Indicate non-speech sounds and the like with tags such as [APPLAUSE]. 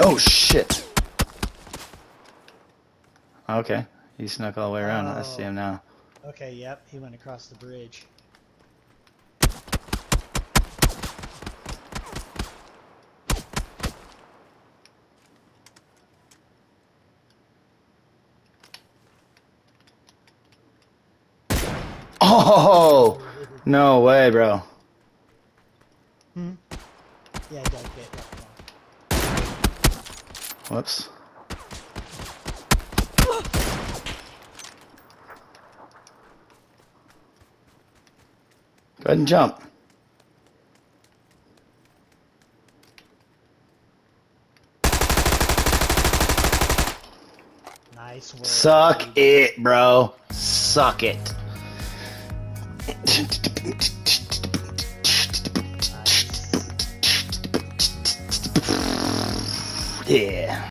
Oh shit. Okay, he snuck all the way around. I see him now. Okay, yep, he went across the bridge. Oh no way, bro. Hmm? Yeah, Doug, get that one. Whoops. Go ahead and jump. Nice work. Suck dude. it, bro. Suck it. [LAUGHS] Yeah.